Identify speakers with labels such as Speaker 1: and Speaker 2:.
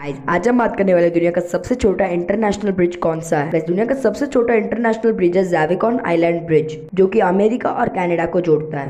Speaker 1: Guys आज हम बात करने वाले दुनिया का सबसे छोटा इंटरनेशनल ब्रिज कौन सा है? दुनिया का सबसे छोटा इंटरनेशनल ब्रिज है जैविकॉन आइलैंड ब्रिज जो कि अमेरिका और कनाडा को जोड़ता है।